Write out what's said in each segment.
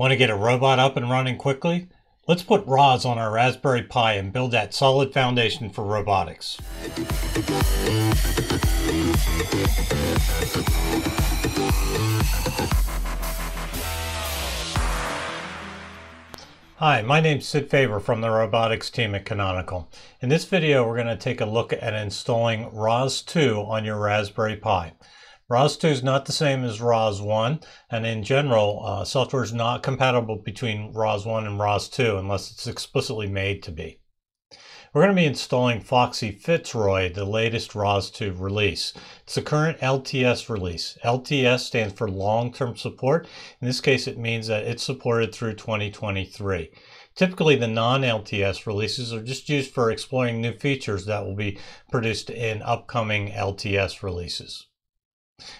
Want to get a robot up and running quickly? Let's put ROS on our Raspberry Pi and build that solid foundation for robotics. Hi, my name's Sid Faber from the robotics team at Canonical. In this video, we're going to take a look at installing ROS 2 on your Raspberry Pi. ROS 2 is not the same as ROS 1, and in general, uh, software is not compatible between ROS 1 and ROS 2 unless it's explicitly made to be. We're going to be installing Foxy Fitzroy, the latest ROS 2 release. It's the current LTS release. LTS stands for long-term support. In this case, it means that it's supported through 2023. Typically, the non-LTS releases are just used for exploring new features that will be produced in upcoming LTS releases.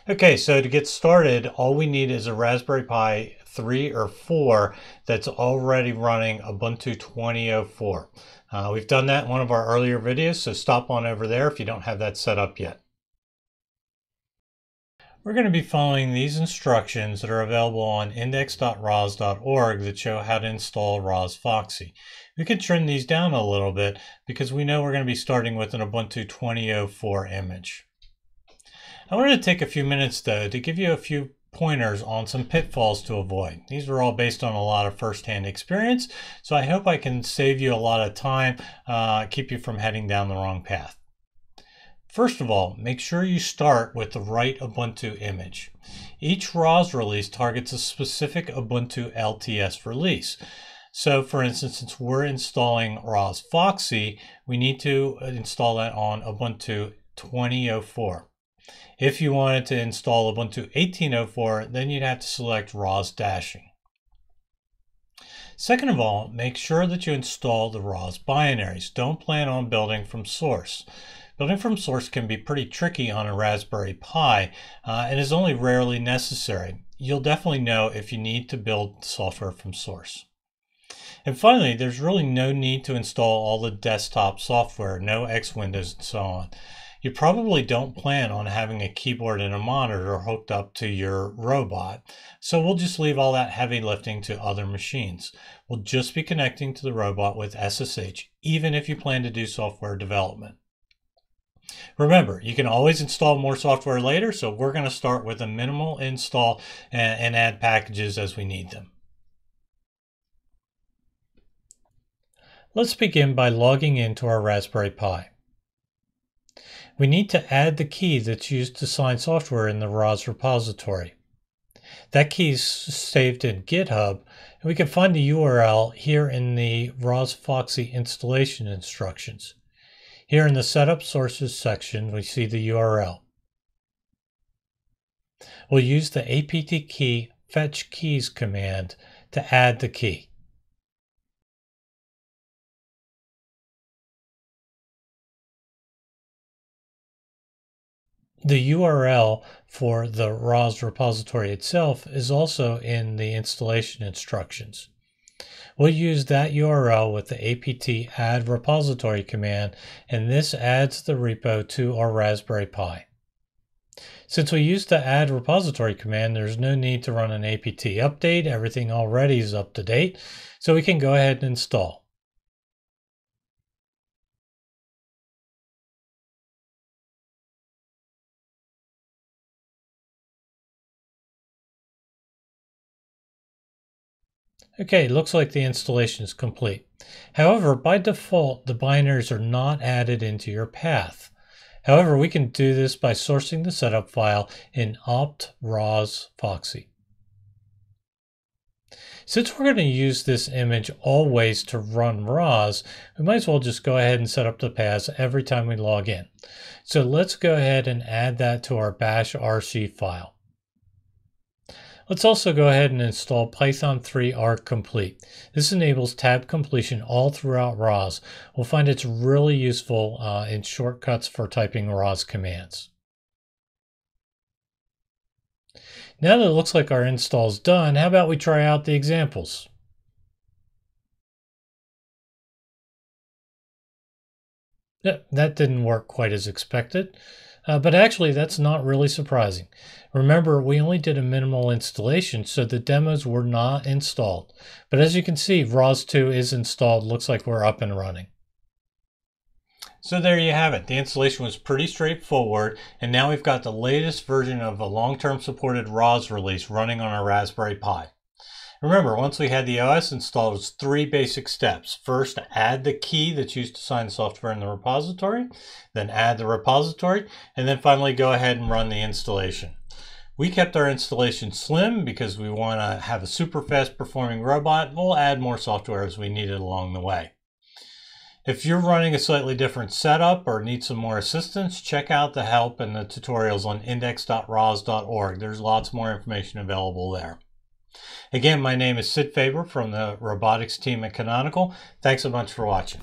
Okay, so to get started, all we need is a Raspberry Pi 3 or 4 that's already running Ubuntu 2004. Uh, we've done that in one of our earlier videos, so stop on over there if you don't have that set up yet. We're going to be following these instructions that are available on index.ros.org that show how to install ROS Foxy. We can trim these down a little bit because we know we're going to be starting with an Ubuntu 2004 image. I wanted to take a few minutes though to give you a few pointers on some pitfalls to avoid. These are all based on a lot of firsthand experience, so I hope I can save you a lot of time, uh, keep you from heading down the wrong path. First of all, make sure you start with the right Ubuntu image. Each ROS release targets a specific Ubuntu LTS release. So for instance, since we're installing ROS Foxy, we need to install that on Ubuntu 2004. If you wanted to install Ubuntu 1804, then you'd have to select ROS dashing. Second of all, make sure that you install the ROS binaries. Don't plan on building from source. Building from source can be pretty tricky on a Raspberry Pi uh, and is only rarely necessary. You'll definitely know if you need to build software from source. And finally, there's really no need to install all the desktop software, no X Windows and so on. You probably don't plan on having a keyboard and a monitor hooked up to your robot, so we'll just leave all that heavy lifting to other machines. We'll just be connecting to the robot with SSH, even if you plan to do software development. Remember, you can always install more software later, so we're going to start with a minimal install and, and add packages as we need them. Let's begin by logging into our Raspberry Pi. We need to add the key that's used to sign software in the ROS repository. That key is saved in GitHub, and we can find the URL here in the ROS Foxy installation instructions. Here in the Setup Sources section, we see the URL. We'll use the apt key fetch keys command to add the key. The URL for the ROS repository itself is also in the installation instructions. We'll use that URL with the apt add repository command, and this adds the repo to our Raspberry Pi. Since we used the add repository command, there's no need to run an apt update. Everything already is up to date, so we can go ahead and install. Okay, looks like the installation is complete. However, by default, the binaries are not added into your path. However, we can do this by sourcing the setup file in opt ROS Foxy. Since we're going to use this image always to run ROS, we might as well just go ahead and set up the paths every time we log in. So let's go ahead and add that to our bash RC file. Let's also go ahead and install Python 3 argcomplete. This enables tab completion all throughout ROS. We'll find it's really useful uh, in shortcuts for typing ROS commands. Now that it looks like our install is done, how about we try out the examples? That didn't work quite as expected. Uh, but actually, that's not really surprising. Remember, we only did a minimal installation, so the demos were not installed. But as you can see, ROS 2 is installed. Looks like we're up and running. So there you have it. The installation was pretty straightforward, and now we've got the latest version of a long-term supported ROS release running on our Raspberry Pi. Remember, once we had the OS installed, was three basic steps. First, add the key that's used to sign the software in the repository, then add the repository, and then finally go ahead and run the installation. We kept our installation slim because we want to have a super fast performing robot. We'll add more software as we need it along the way. If you're running a slightly different setup or need some more assistance, check out the help and the tutorials on index.ros.org. There's lots more information available there. Again, my name is Sid Faber from the robotics team at Canonical. Thanks so much for watching.